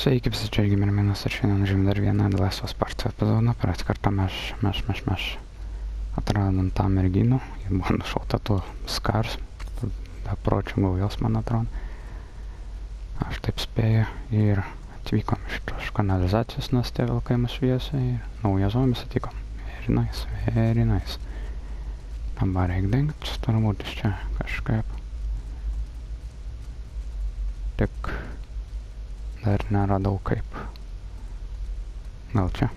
Sveiki visi čia Gimirinas ir šiandien žiūrim dar vieną Part 2 epizodą. Praeitą kartą mes, mes, mes, mes atradom tą merginą, ji buvo nušauta tuo skars, bepročių gaujos man atrodo. Aš taip spėju ir atvykom iš tos kanalizacijos, nes tie vilkai mus šviesė ir naują zombį sutikom. Very nice, very nice. Dabar reikia dengti, turbūt iš čia kažkaip. Tik dar neradau kaip. Gal čia?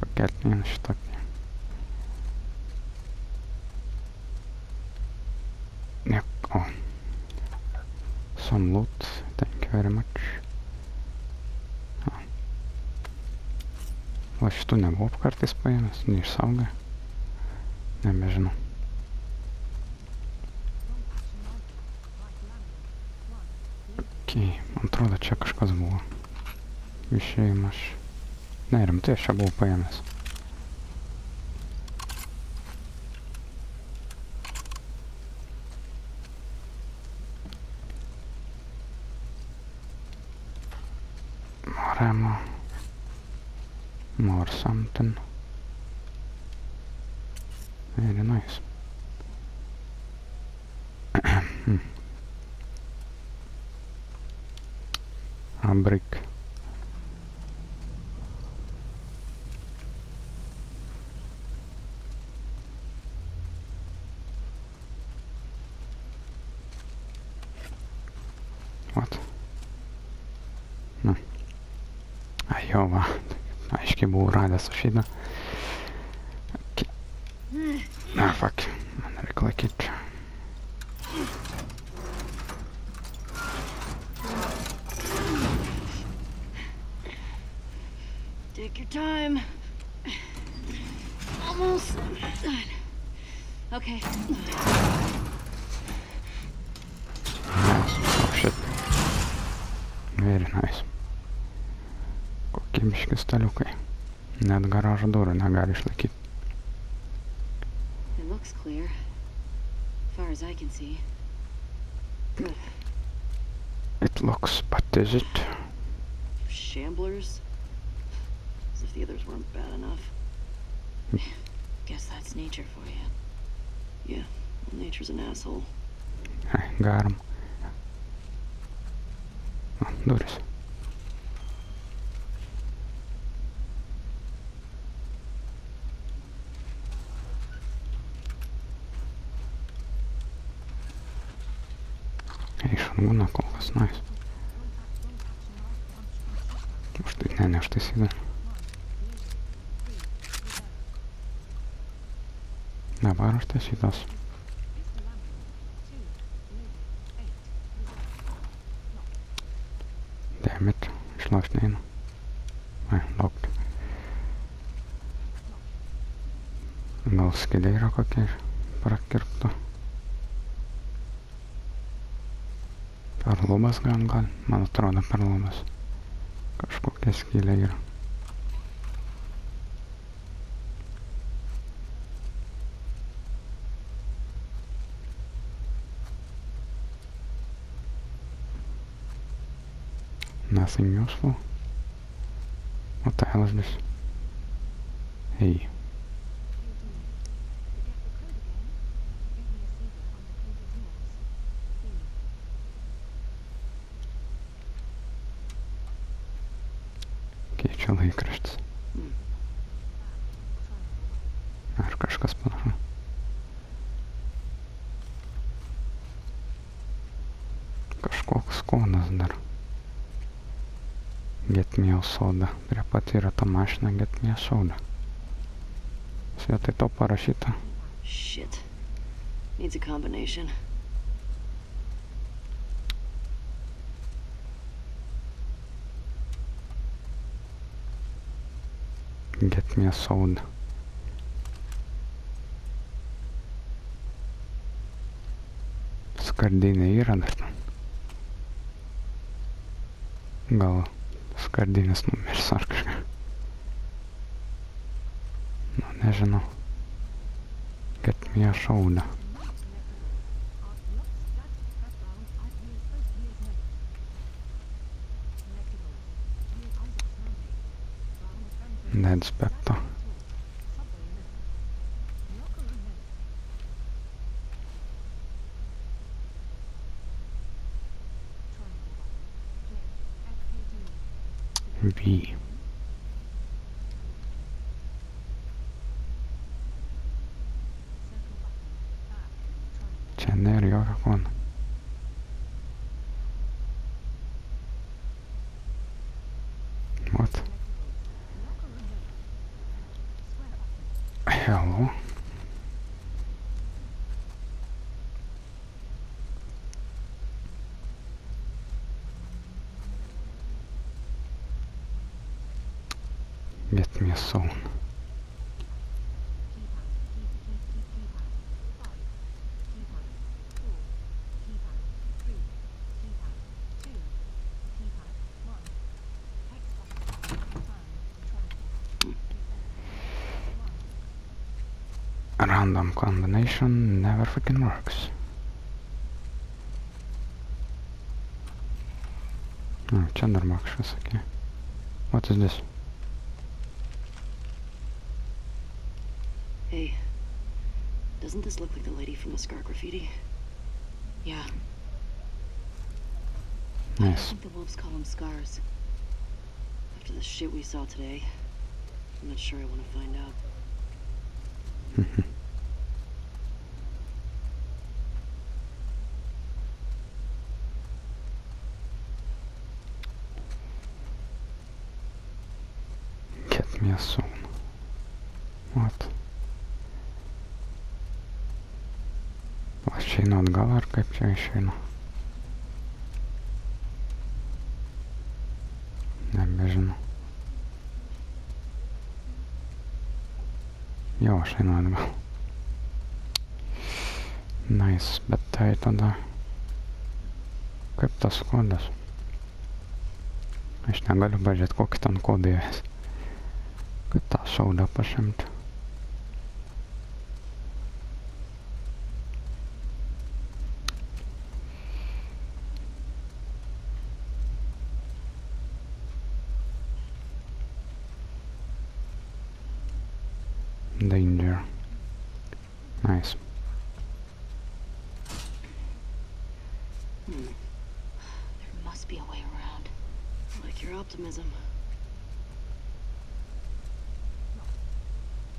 Pakelti vieną šitokį. Ne, o. Some loot, thank you very much. O. Va šitų nebuvau kartais paėmęs, neišsaugai. Nebežinau. Okei, man atrodo čia kažkas buvo. Išėjimas. Ne, rimtai aš čia buvau paėmęs. More ammo. More something. Very nice. No. a brick. What? Na. Jova, na ještě bůh ráda, což jedna. Durų negali išlaikyti. It It looks clear. Far as I can see. Good. It looks, but is it? Shamblers? As if the others weren't bad enough. Guess that's nature for you. Yeah, well, nature's an asshole. Ai, garam. O, durys. Dabar aš tai šitas. Damn it, išlaužt neina. Ai, lauk. Gal skylė yra kokia prakirpta. Per lubas gal, gal, man atrodo per lubas. Kažkokia skylė yra. Nothing useful. What the hell is this? Hey. Keičia laikraštis. Ar kažkas panašu. Kažkoks konas dar. Get me a soda. Prie pat yra ta mašina Get me a soda. Vietoj to parašyta. Shit. Needs a combination. Get me a soda. Skardinė yra dar ten. Gal skardinės numeris ar kažką. Professional. Get me a soda. That's better. B. random combination never freaking works. Oh, Chandermark, okay. What is this? Hey, doesn't this look like the lady from the scar graffiti? Yeah. Nice. I think the wolves call them scars. After the shit we saw today, I'm not sure I want to find out. išeina atgal ar kaip čia išeina? Nebežinau. Jo, aš einu atgal. Nice, bet tai tada... Kaip tas kodas? Aš negaliu pažiūrėti, kokį ten kodą jis. Kaip tą saudą pasimti.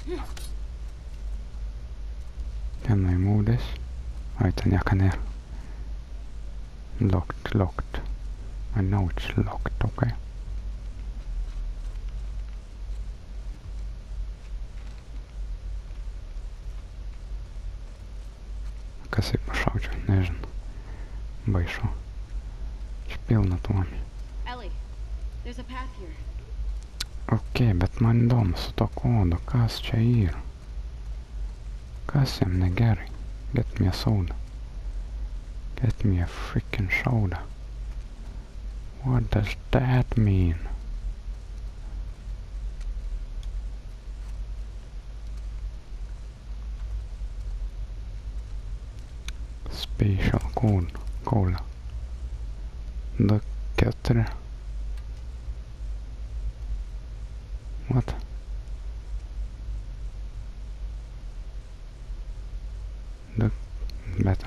Hmm. Can I move this? Wait, jag kan ner. Locked, locked. I know it's locked, okay. Ir pašauču? Nezinu. Baišu. Čia pilna tuomi. Ellie, there's a path here. Ok, bet man įdomu su to kodu, kas čia ir. Kas jam negerai? Get me a soda. Get me a freaking soda. What does that mean? Special code. Cola. Look at. What?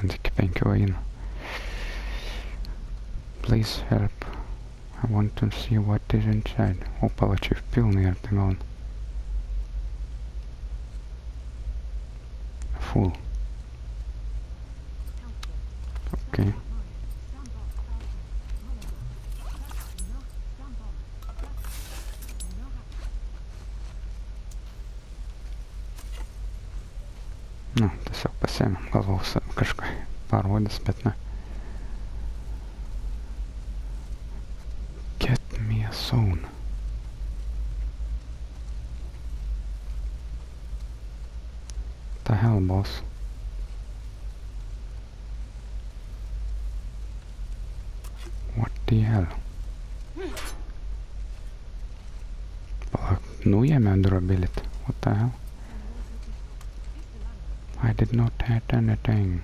Ant tik penkių eina. Please help. I want to see what is inside. Pilnai ar tai gauna. Full. Okay. Galvos kažką parodys, bet ne. Get me a zone. The hell, boss? What the hell? Palauk, nuėmė durability. What the hell? I did not hit anything.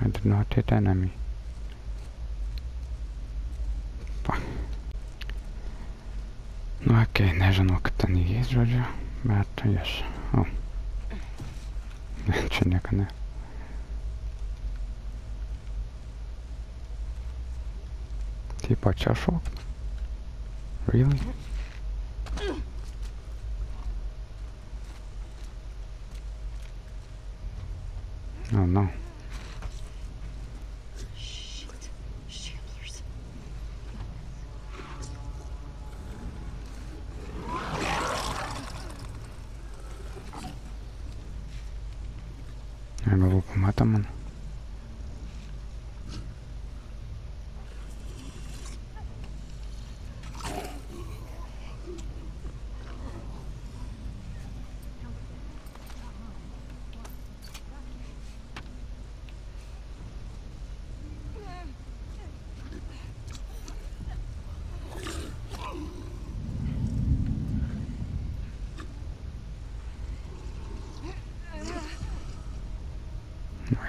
I did not hit enemy. Fuck. Nu, ok, okei, nežinau, kaip ten įeis, žodžiu, bet aš... O. Čia nieko ne. Tipo, čia šokt? Really? Oh no.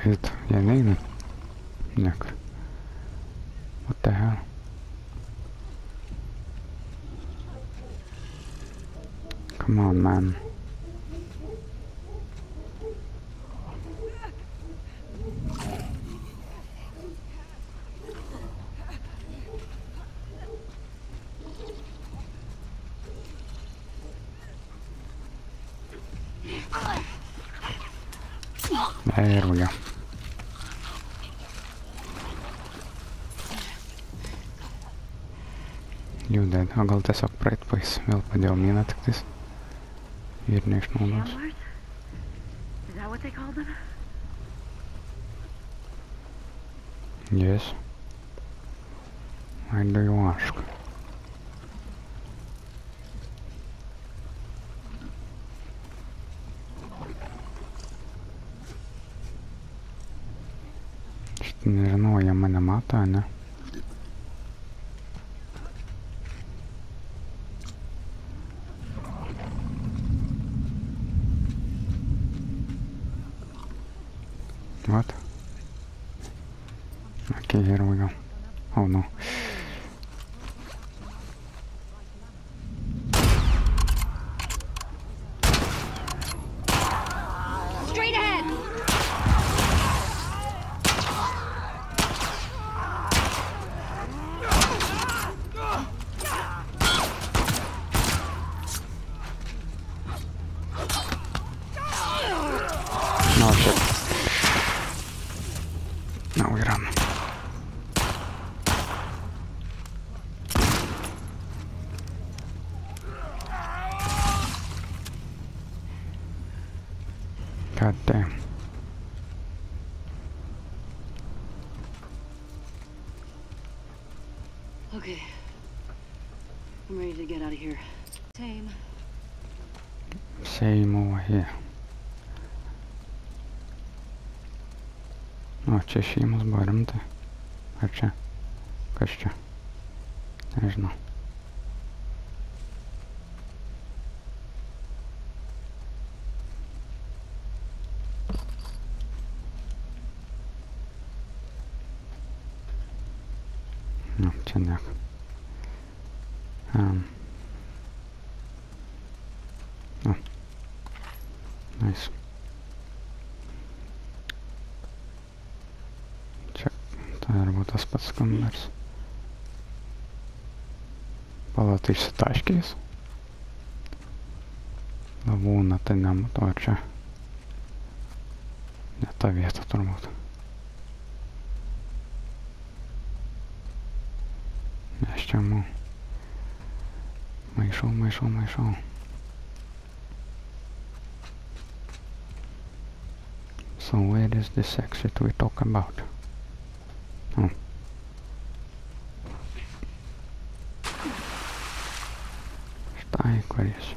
Wait, jie neina. Nieko. What the hell? Come on, man. O gal tiesiog praeit pais. Vėl padėjau miną tik tais. Ir neišnaudosiu. Shamblers? Is that what they called them? Yes. Why do you ask? Nežinau, jie mane mato, ne? Out of here. Same. Same over here. O, čia šeimas buvo rimtai. Ar čia? Kas čia? Nežinau. Nu, čia nieko. Um. O. Nice. Čia tai arba tas pats kambaris. Pala, tai išsitaškėjęs? Lavūna, tai nematau, ar čia. Ne ta vieta turbūt. Aš čia mu. Maišau, maišau, maišau. So where is this exit we talk about? Oh. Štai kur jis.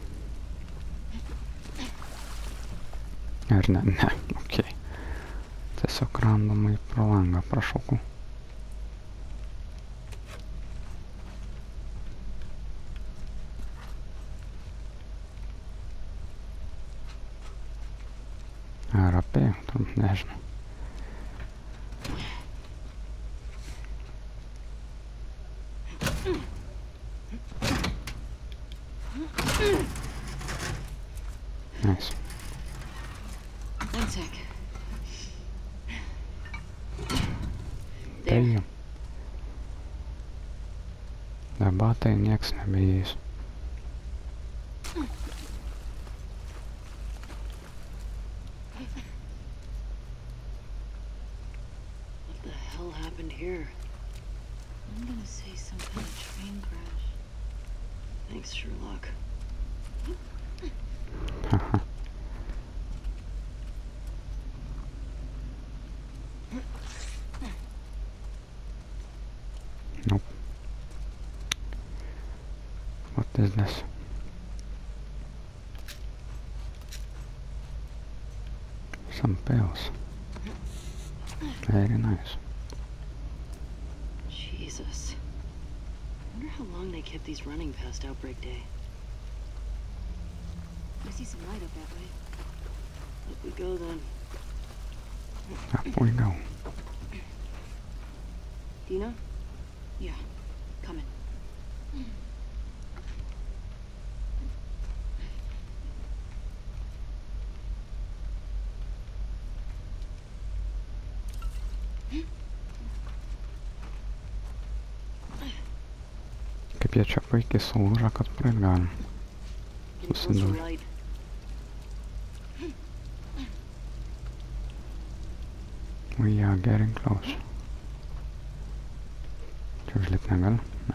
Ar ne, ne. Okay. Tiesiog randomai pro langą prašokau. Ar apėjau, turbūt nežinau. Debatai nieks nebeįs. What the hell happened here? I'm gonna say some kind of train crash. Thanks, Sherlock. nope. This? Some pills. Very nice. Jesus. Wonder how long they kept these running past Outbreak Day. I see some light up that way. Up we go then. Up we go. Dina? Yeah, We are getting close. Čia užlipt negali? Ne.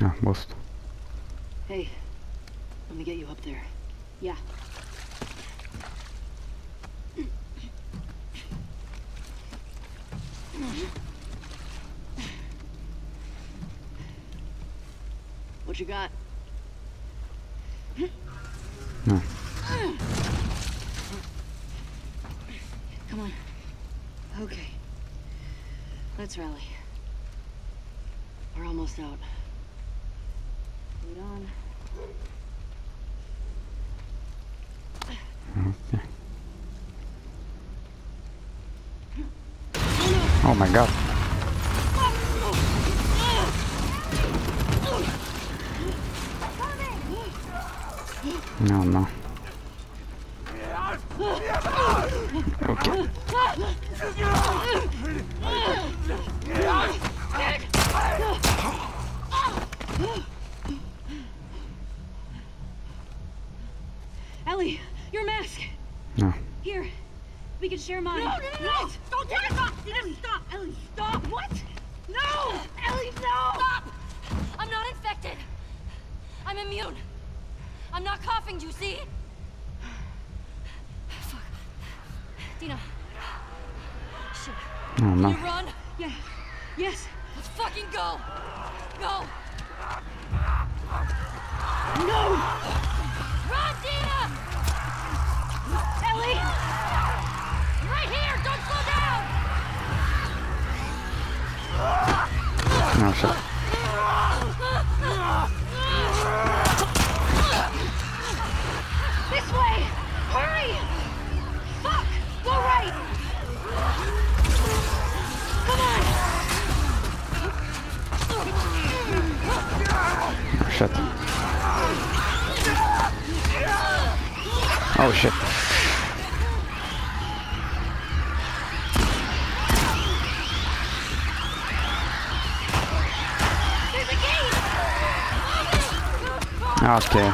Ne, boost. Hey, let me get you up there. Yeah. What you got? No. Come on. Okay. Let's rally. We're almost out. Lead on. Okay. Oh my god. No, no. Shit. Okay.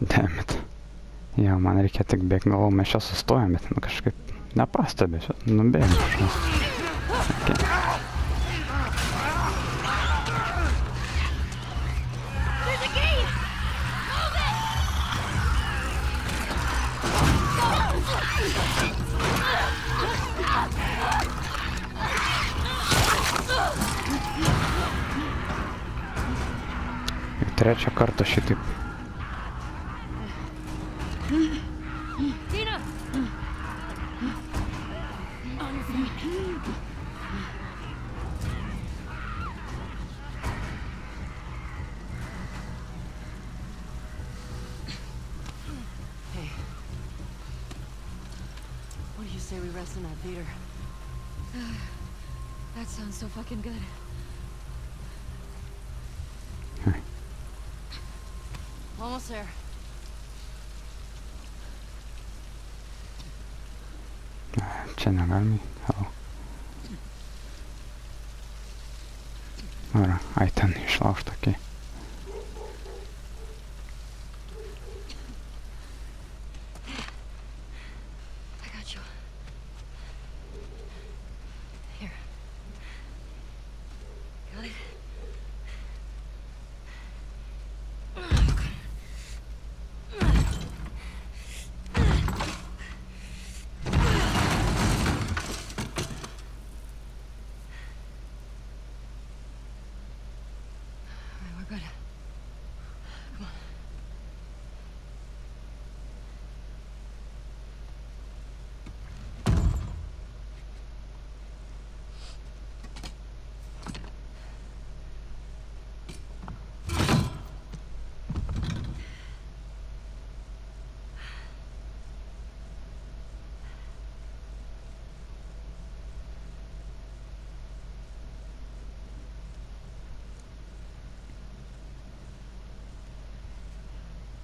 Dammit. Jo, man reikia tik bėgti, galvoju, mes čia sustojam, bet nu, kažkaip nepastebi, čia trečią kartą šitaip.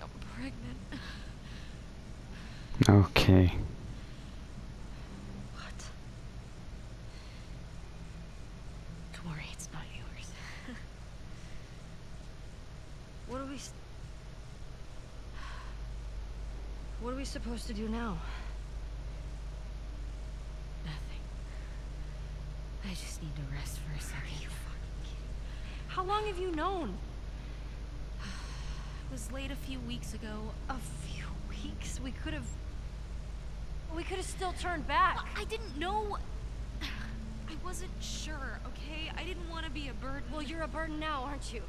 I'm pregnant. Okay. What? Don't worry, it's not yours. What are we? What are we supposed to do now? Nothing. I just need to rest for a second. How long have you known? Was late a few weeks ago. A few weeks. We could have. We could have still turned back. Well, I didn't know. I wasn't sure, okay? I didn't want to be a burden. Well, you're a burden now, aren't you?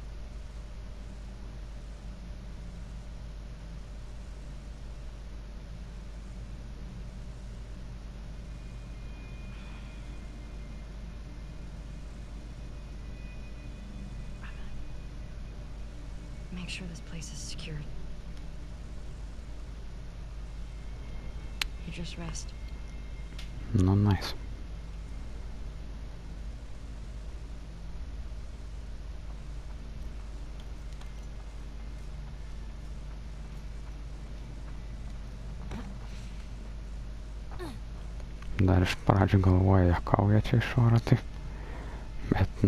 Make sure this place is secured. You just rest. No nice. Galvoja, kauja čia iš oro, tai... Bet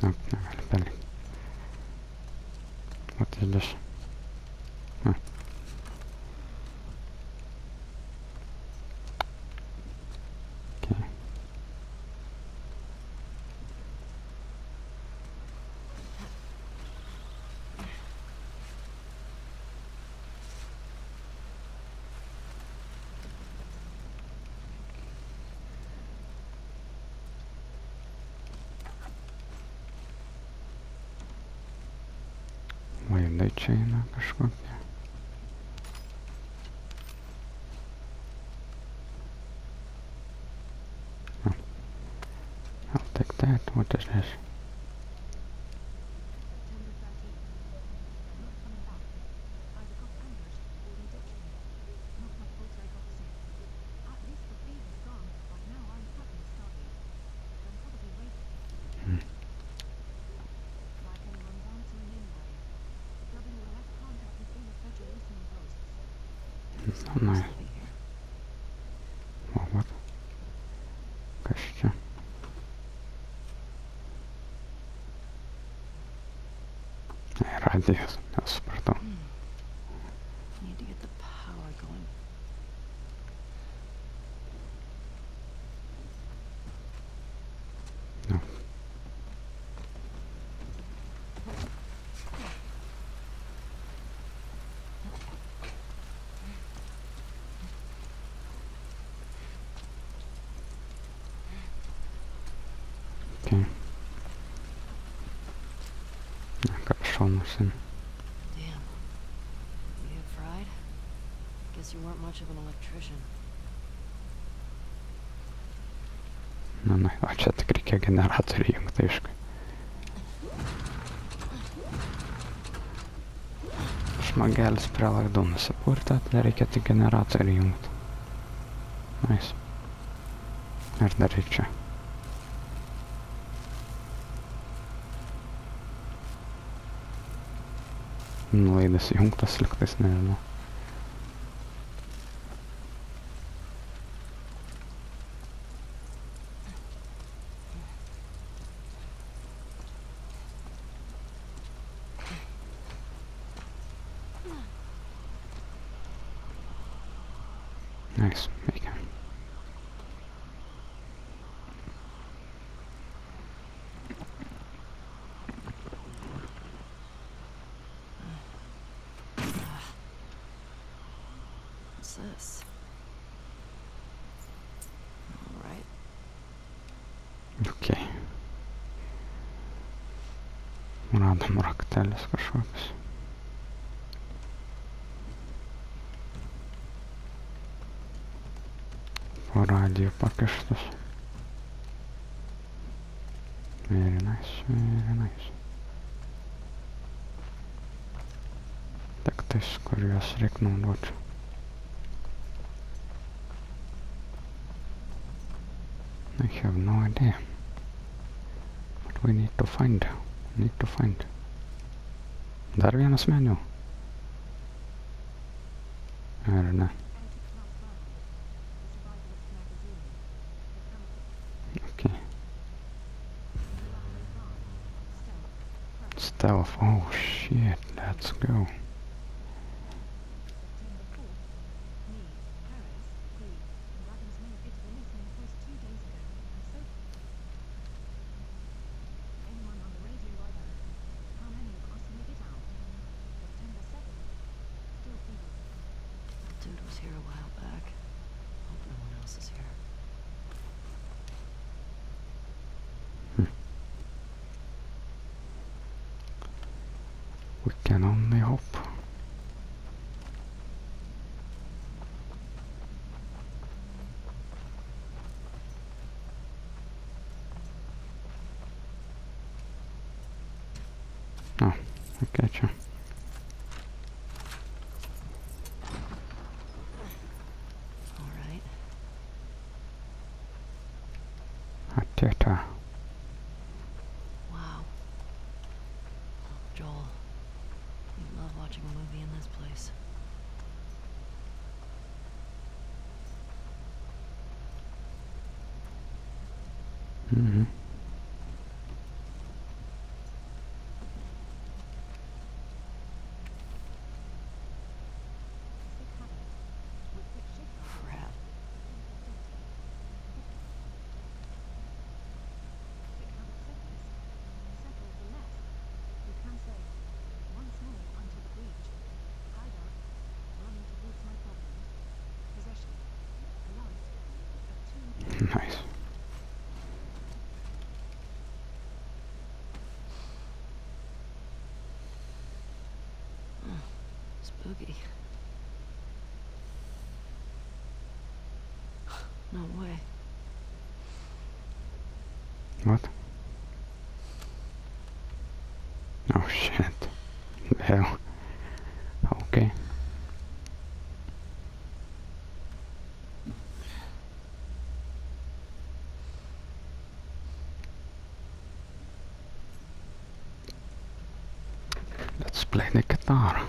No, really, Billy. What is this? Huh. Oh, nice. O, what? Kas čia? Ai, of an electrician. Nu, nu, o čia tik reikia generatorių įjungti, aišku. Šmagelis prie laidų nusipurtė, tada reikia tik generatorių įjungti. Nice. Ir dar reikia čia. Laidas įjungtas, liktais nežinau. Po radijo pakištas. Very nice, very nice. Tais, kur juos reik naudoti. I have no idea. What we need to find. Need to find. Dar vienas meniu. Ar ne? Okay. Stealth. Oh shit, let's go. Dude was here a while back. Hope no one else is here. We can only hope. Oh, I getcha. Alright. Ateta. Wow. Joel. You love watching a movie in this place. Mm-hmm. Spooky. No way. What? Oh shit. Hell. Okay. Let's play the guitar.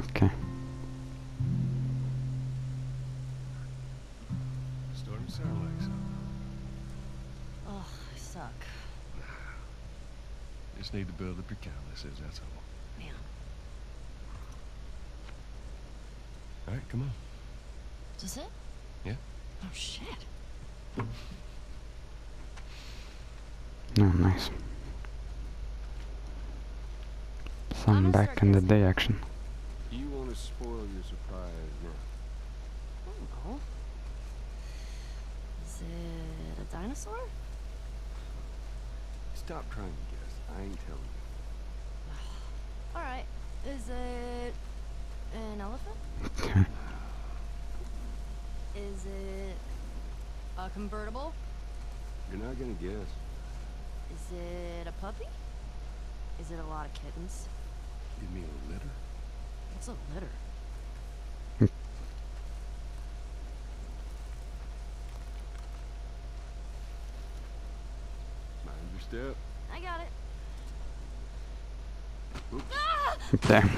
Okay. Storm to sound like something. Ugh, I suck. Just need to build up your calluses, that's all. Yeah. All right, come on. Is this it? Yeah. Oh, shit. Oh, nice. Some back in the day action. You want to spoil your surprise now. I don't know. Is it a dinosaur? Stop trying to guess. I ain't telling you. Alright. Is it an elephant? Is it a convertible? You're not gonna guess. Is it a puppy? Is it a lot of kittens? Give me a litter. What's a litter? Mind your step. I got it. Damn.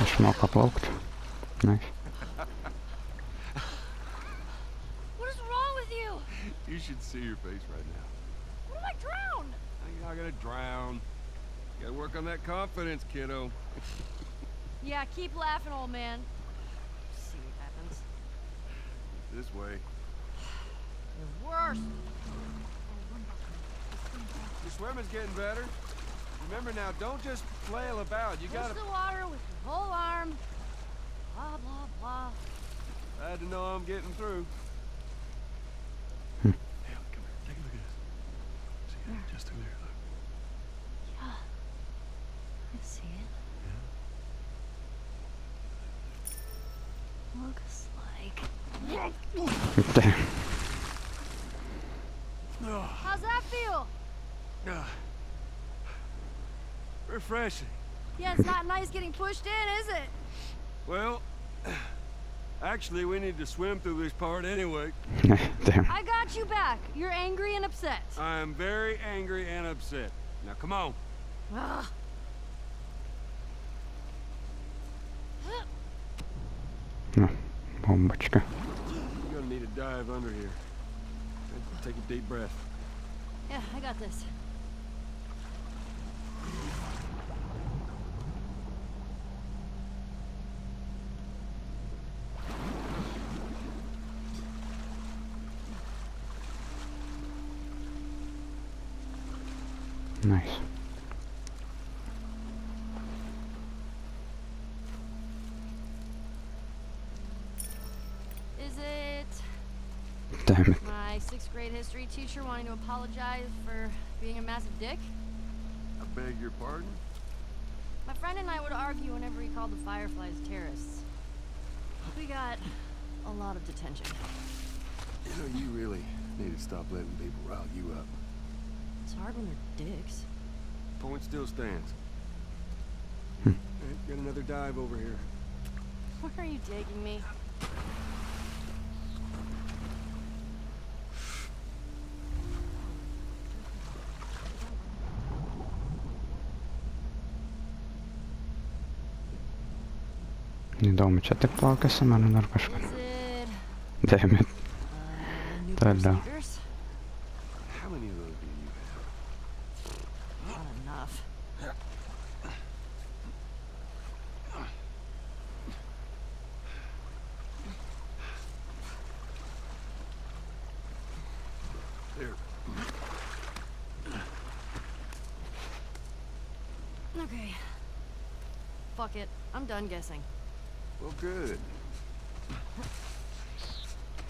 Is hem ook geblookt. Nice. What is wrong with you? You should see your face right now. What if I drown? You're not gonna drown. You gotta work on that confidence, kiddo. Yeah, keep laughing, old man. See what happens. This way. You're worse. Your swimming's getting better. Remember now, don't just flail about. You Push gotta. the water with your whole arm. Blah, blah, blah. Glad to know I'm getting through. Hmm. Hey, look, come here. Take a look at this. See it? Just through there. Look. Yeah. I see it. Looks like. Damn. How's that feel? Ah. refreshing. Yeah, it's not nice getting pushed in, is it? Well, actually, we need to swim through this part anyway. Damn. I got you back. You're angry and upset. I am very angry and upset. Now, come on. Ugh. No, bombочка. dive under here. Take a deep breath. Yeah, I got this. Nice. Damn. My sixth grade history teacher wanting to apologize for being a massive dick. I beg your pardon? My friend and I would argue whenever he called the Fireflies terrorists. We got a lot of detention. You know, you really need to stop letting people rile you up. It's hard when they're dicks. Point still stands. Hmm. Hey, got another dive over here. Where are you taking me? Įdomu, čia tik plaukiasi mane dar kažkur. Is it Damn it. uh, new That pair of down. sneakers? How many of those do you have? Not enough. There. Okay. Fuck it. I'm done guessing. Well, good.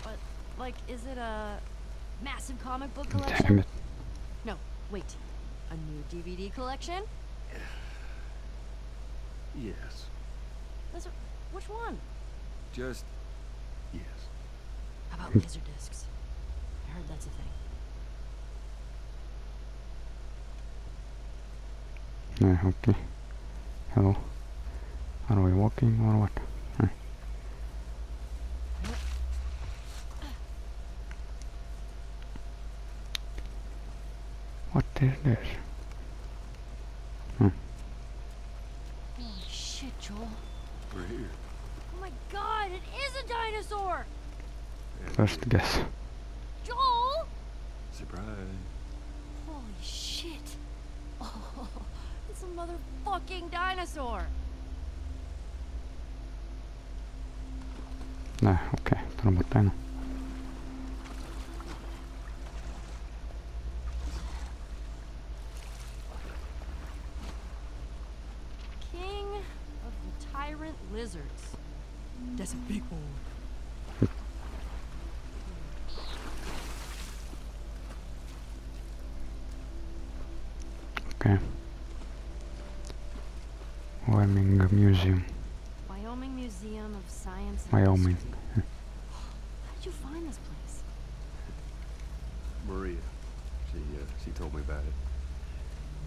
But, like, is it a massive comic book collection? Damn it. No, wait. A new DVD collection? Yes. That's a, which one? Just yes. How about hmm. laser discs? I heard that's a thing. Nej, okay. Hello. Are we walking or what? What is this? Holy shit, Joel. We're here. Oh my god, it is a dinosaur! And First guess. Joel! Surprise. Holy shit. Oh, it's a motherfucking dinosaur. Nej, okej. Tar bort. King of the tyrant lizards. That's a big one. Okej. Wyoming Museum. Wyoming Museum of Science and Wyoming. How did you find this place? Maria. She uh, she told me about it.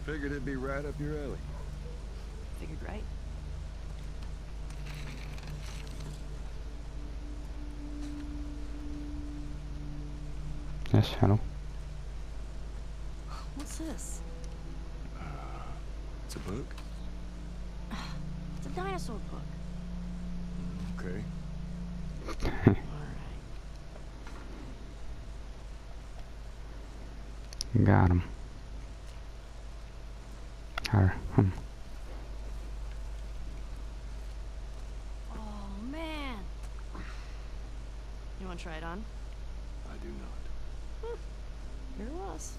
Figured it'd be right up your alley. Figured right. Yes, hello. What's this? It's a book. It's a book. Okay. Alright. Got him. Her. Hmm. Oh man. You wanna try it on? I do not. Here it was.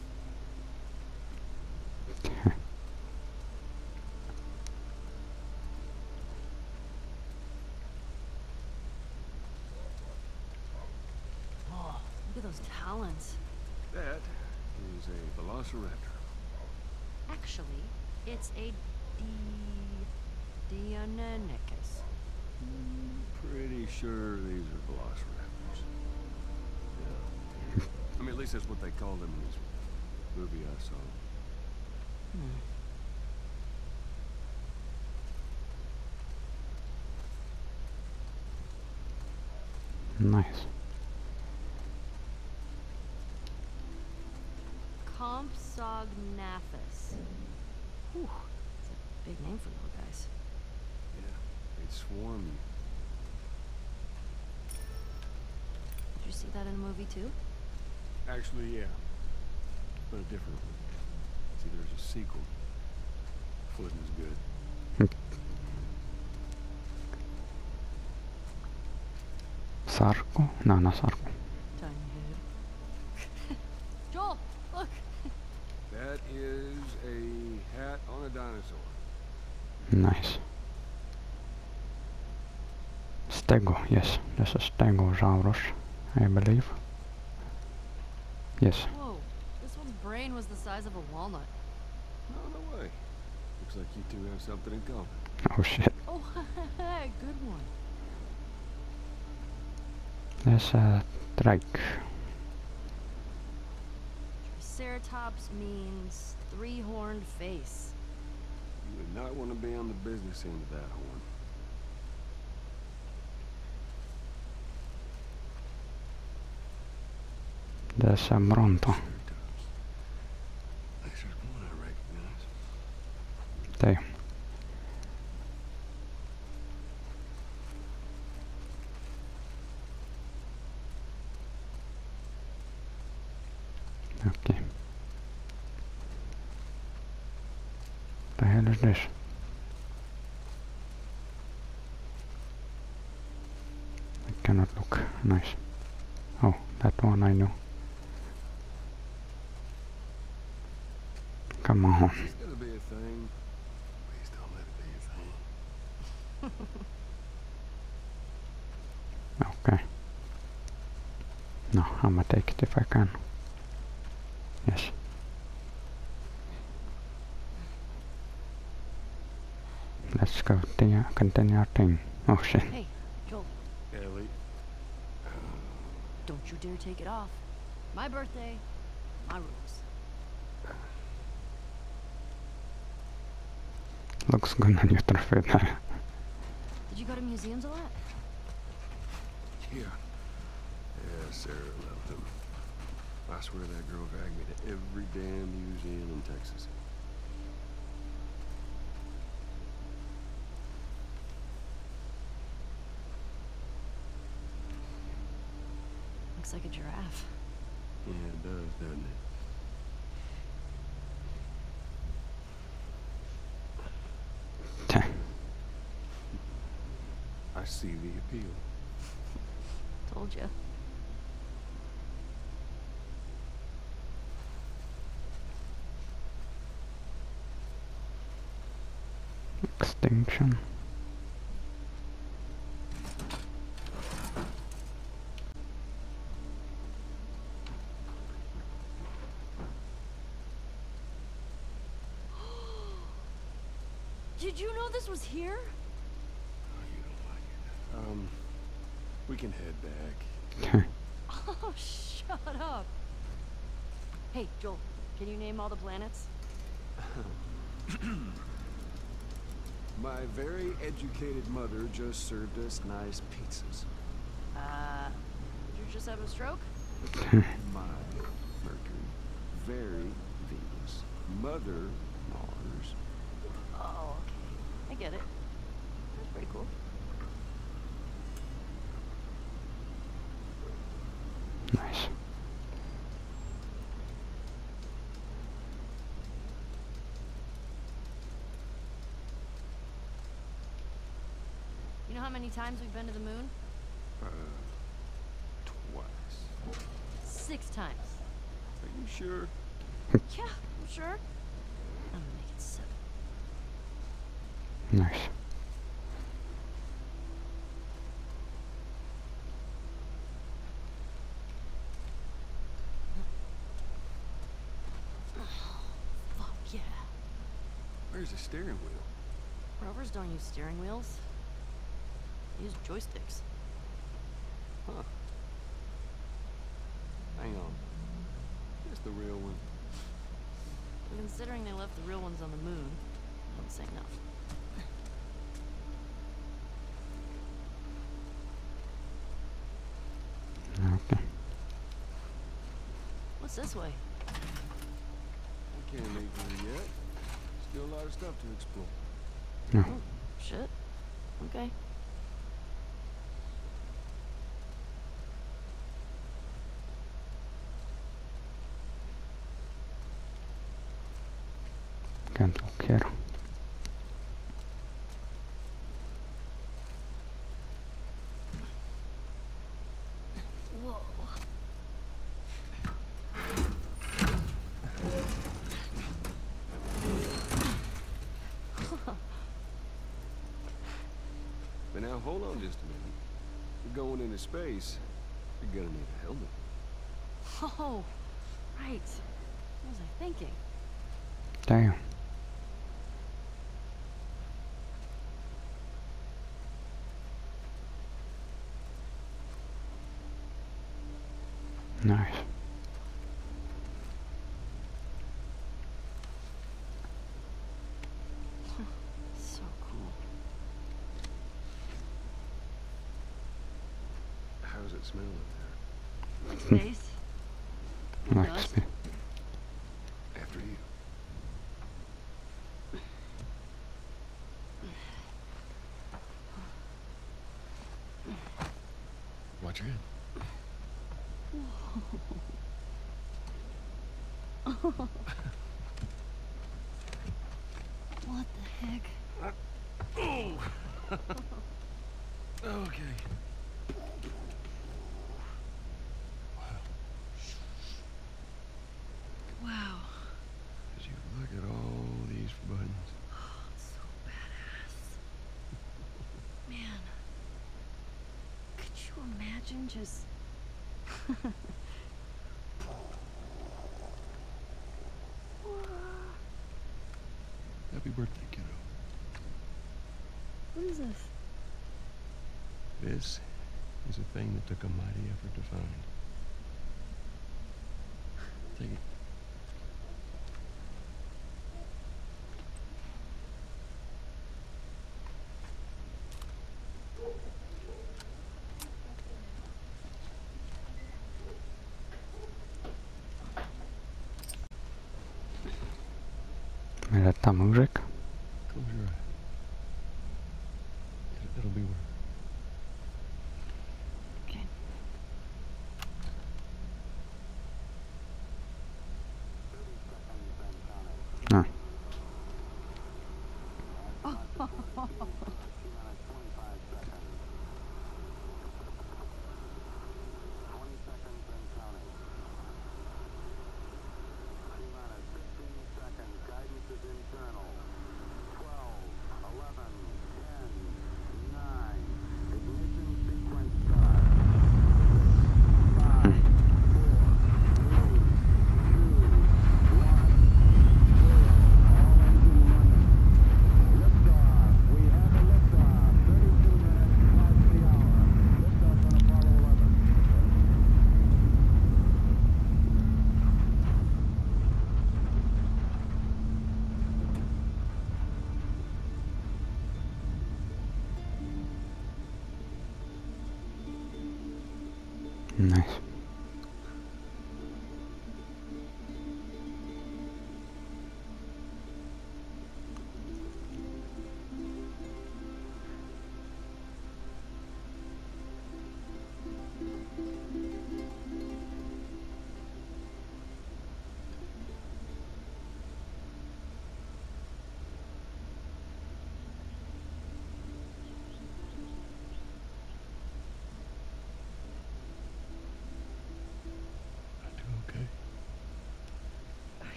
Oh, look at those talons. That is a velociraptor. Actually, it's a D. Deinonychus. Pretty sure these are velociraptors. Yeah. I mean, at least that's what they called them in this movie I saw. Hmm. Nice. Compsognathus. Whew, that's a big name for little guys. Yeah. They'd swarm you. Did you see that in a movie too? Actually, yeah. But a different one. See, there's a sequel. Wasn't as good. Sarko? No, not Sarko. Tiny head. Joel, look. That is a hat on a dinosaur. Nice. Stego, yes. This is Stegosaurus, I believe. Yes. Whoa, this one's brain was the size of a walnut. No, no way. Looks like you two have something in common. Oh shit. Oh, good one. There's a trike. Triceratops means three-horned face. You would not want to be on the business end of that horn. There's a Bronto. Triceratops. There's one I recognize. There. Okay. The hell is this? I cannot look. Nice. Oh, that one I know. Come on. It's gonna be a thing. Please don't let it be a thing. Okay. No, I'ma take it if I can. Yes. Let's go continue, continue our thing. Oh shit. Hey, Joel, Ellie, don't you dare take it off. My birthday, my rules. Looks good on your trophy there. Did you go to museums a lot? yeah. Yeah, Sarah loved him. I swear that girl dragged me to every damn museum in Texas. Looks like a giraffe. Yeah, it does, doesn't it? Tch, I see the appeal. Told you. Extinction. Did you know this was here? Oh, you don't like it. Um, we can head back. Oh, shut up. Hey, Joel, can you name all the planets? My very educated mother just served us nice pizzas. Uh, did you just have a stroke? My Mercury, very Venus. Mother Mars. Oh, okay. I get it. You know how many times we've been to the moon? Uh, twice. Six times. Are you sure? Yeah, I'm sure. I'm gonna make it seven. Nice. Fuck yeah. Where's the steering wheel? Rovers don't use steering wheels. They use joysticks. Huh. Hang on. Here's the real one. And considering they left the real ones on the moon, I don't say no. Okay. What's this way? We can't leave here yet. Still a lot of stuff to explore. No. Oh, shit. Okay. Can't look here. Whoa. But now hold on just a minute. You're going into space. You're gonna need a helmet. Oh, Right. What was I thinking? Damn. Nice. So cool. How does it smell in Space? Like Dust? spe- After you. Watch your hand. What the heck? Okay. Wow. As you look at all these buttons. So badass. Man. Could you imagine just Happy birthday, kiddo. what is this? This is a thing that took a mighty effort to find. Take it. этот там мужик.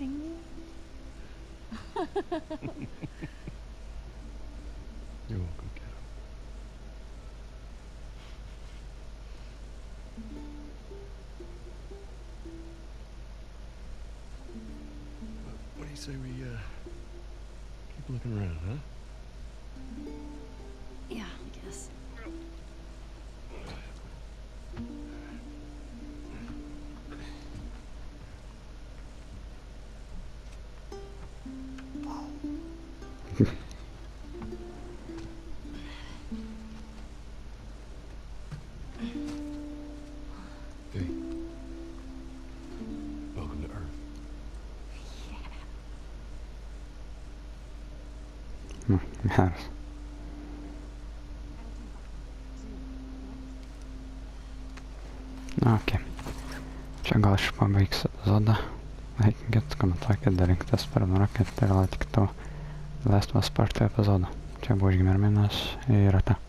Kidding me? Mm, Här. Okei. Čia gal aš pabaigsiu epizodą. Laikinkit, komentuokit, dalinkitės per nurakit ir laukit to Last of Us Part 2 epizodo. Čia buvo Žymerminas ir Rata.